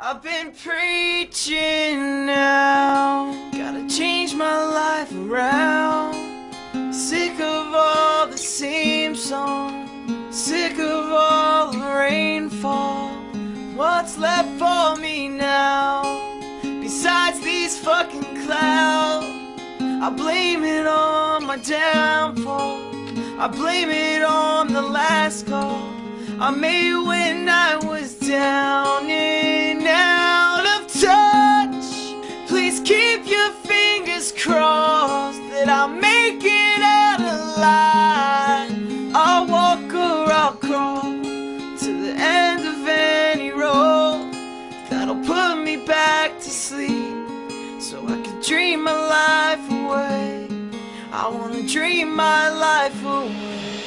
I've been preaching now. Gotta change my life around. Sick of all the same song Sick of all the rainfall. What's left for me now? Besides these fucking clouds. I blame it on my downfall. I blame it on the last call I made when I was down fingers crossed that I'll make it out alive. I'll walk or I'll crawl to the end of any road that'll put me back to sleep so I can dream my life away. I wanna dream my life away.